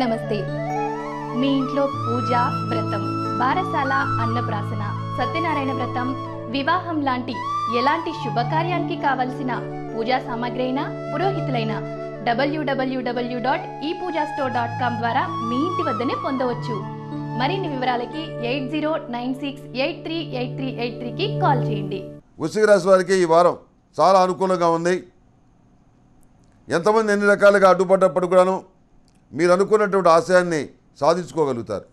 నమస్తే. మీ ఇంట్లో పూజ వ్రతం బారసాల అన్నప్రాసన సత్యనారాయణ వ్రతం వివాహం లాంటి ఎలాంటి శుభకార్యానికి కావలసిన పూజా సామాగ్రి అయినా పురోహితులైన డబ్ల్యూడబ్ల్యూడబ్ల్యూ డాట్ ఈ పూజా స్టోర్ డాట్ కామ్ ద్వారా మీ ఇంటి వద్దనే పొందవచ్చు. మరిన్ని వివరాలకి eight zero nine six eight three eight three eight త్రీకి కాల్ చేయండి. వృశ్చిక రాశి వారికి ఈ వారం చాలా అనుకూలంగా ఉంది. ఎంతమంది ఎన్ని రకాలుగా అడ్డుపడ్డప్పుడు కూడాను మీరు అనుకున్నటువంటి ఆశయాన్ని సాధించుకోగలుగుతారు.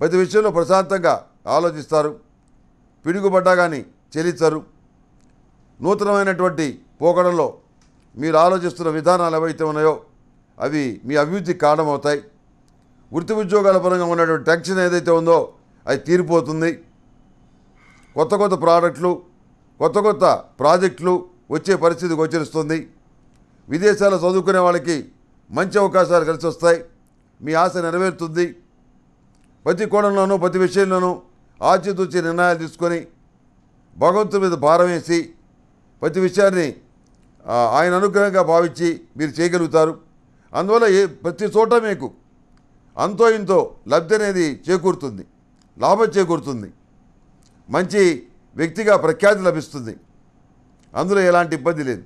ప్రతి విషయంలో ప్రశాంతంగా ఆలోచిస్తారు. పిడుగుపడ్డా కానీ చెల్లించరు నూతనమైనటువంటి పోకడలో మీరు ఆలోచిస్తున్న విధానాలు ఏవైతే ఉన్నాయో అవి మీ అభివృద్ధికి కారణమవుతాయి. వృత్తి ఉద్యోగాల పరంగా ఉన్నటువంటి టెన్షన్ ఏదైతే ఉందో అది తీరిపోతుంది. కొత్త కొత్త ప్రోడక్ట్లు కొత్త కొత్త ప్రాజెక్టులు వచ్చే పరిస్థితి గోచరిస్తుంది విదేశాల్లో చదువుకునే వాళ్ళకి మంచి అవకాశాలు కలిసి వస్తాయి. మీ ఆశ నెరవేరుతుంది. ప్రతి కోణంలోనూ ప్రతి విషయంలోనూ ఆచితూచి నిర్ణయాలు తీసుకొని భగవంతుడి మీద భారం వేసి ప్రతి విషయాన్ని ఆయన అనుగ్రహంగా భావించి మీరు చేయగలుగుతారు. అందువల్ల ఏ ప్రతి చోట మీకు అంతో ఇంతో లబ్ధి అనేది చేకూరుతుంది. లాభం చేకూరుతుంది. మంచి వ్యక్తిగా ప్రఖ్యాతి లభిస్తుంది. అందులో ఎలాంటి ఇబ్బంది లేదు.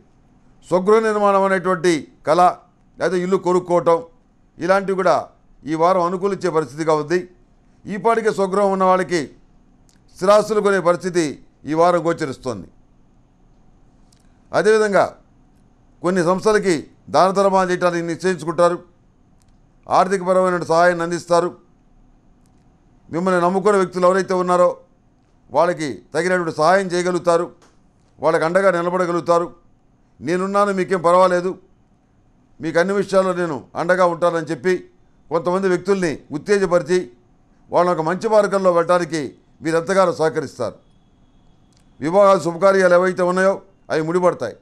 స్వగృహ నిర్మాణం అనేటువంటి కళ లేదా ఇల్లు కొనుక్కోవటం ఇలాంటివి కూడా ఈ వారం అనుకూలించే పరిస్థితిగా ఉంది. ఈ స్వగృహం ఉన్న వాళ్ళకి స్థిరాస్తులు కొనే పరిస్థితి ఈ వారం గోచరిస్తోంది. అదేవిధంగా కొన్ని సంస్థలకి దాన ధర్మాలు చేయడానికి నిశ్చయించుకుంటారు. ఆర్థికపరమైన సహాయాన్ని అందిస్తారు. మిమ్మల్ని నమ్ముకున్న వ్యక్తులు ఎవరైతే ఉన్నారో వాళ్ళకి తగినటువంటి సహాయం చేయగలుగుతారు. వాళ్ళకి అండగా నిలబడగలుగుతారు. నేనున్నాను మీకేం పర్వాలేదు. మీకు అన్ని విషయాల్లో నేను అండగా ఉంటానని చెప్పి కొంతమంది వ్యక్తుల్ని ఉత్తేజపరిచి వాళ్ళని ఒక మంచి మార్గంలో వెళ్ళడానికి మీరు ఎంతగానో సహకరిస్తారు. వివాహాలు శుభకార్యాలు ఏవైతే ఉన్నాయో అవి ముడిపడతాయి.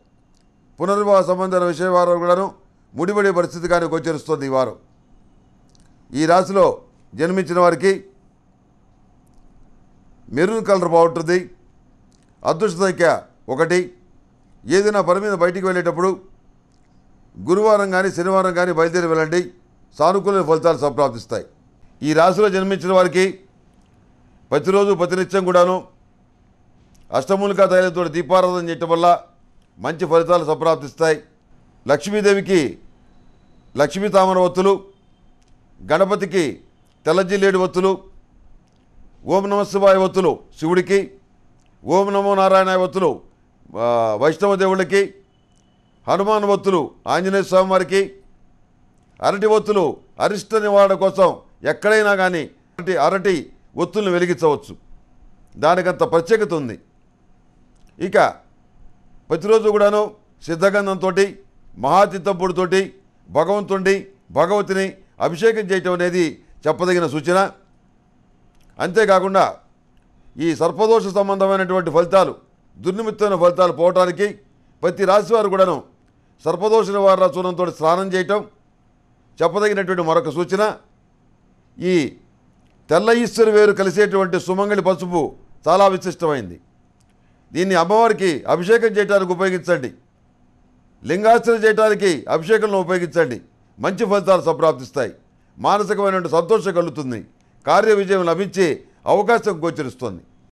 పునర్వివాహ సంబంధాల విషయవారం కూడాను ముడిపడే పరిస్థితి కానీ గోచరిస్తుంది ఈ వారం. ఈ రాశిలో జన్మించిన వారికి మెరూన్ కలర్ బాగుంటుంది. అదృష్ట సంఖ్య ఒకటి. ఏదైనా పని మీద బయటికి వెళ్ళేటప్పుడు గురువారం కానీ శనివారం కానీ బయలుదేరి వెళ్ళండి. సానుకూల ఫలితాలు సంప్రాప్తిస్తాయి. ఈ రాశిలో జన్మించిన వారికి ప్రతిరోజు ప్రతినిత్యం కూడాను అష్టమూలికా తైలంతో దీపారాధన చేయటం వల్ల మంచి ఫలితాలు సంప్రాప్తిస్తాయి. లక్ష్మీదేవికి లక్ష్మీ తామర ఒత్తులు గణపతికి తెల్లజిల్లేడు ఒత్తులు ఓం నమ శివాయ ఒత్తులు శివుడికి ఓం నమో నారాయణ ఒత్తులు వైష్ణవ దేవుళ్ళకి హనుమాన్ ఒత్తులు ఆంజనేయ స్వామి వారికి అరటి ఒత్తులు అరిష్ట నివారణ కోసం ఎక్కడైనా కానీ అరటి అరటి ఒత్తులను వెలిగించవచ్చు. దానికంత ప్రత్యేకత ఉంది. ఇక ప్రతిరోజు కూడాను సిద్ధగంధంతో మహాచిత్తప్పుడితోటి భగవంతుడి భగవతిని అభిషేకం చేయటం అనేది చెప్పదగిన సూచన. అంతేకాకుండా ఈ సర్పదోష సంబంధమైనటువంటి ఫలితాలు దుర్నిమిత్తమైన ఫలితాలు పోవటానికి ప్రతి రాశి వారు కూడాను సర్పదోష నివారణ చూడంతో స్నానం చేయటం చెప్పదగినటువంటి మరొక సూచన. ఈ తెల్ల ఈశ్వరి వేరు కలిసేటువంటి సుమంగళి పసుపు చాలా విశిష్టమైంది. దీన్ని అమ్మవారికి అభిషేకం చేయడానికి ఉపయోగించండి. లింగార్చన చేయడానికి అభిషేకంలో ఉపయోగించండి. మంచి ఫలితాలు సంప్రాప్తిస్తాయి. మానసికమైనటువంటి సంతోషం కలుగుతుంది. కార్య విజయం లభించే అవకాశం గోచరిస్తుంది.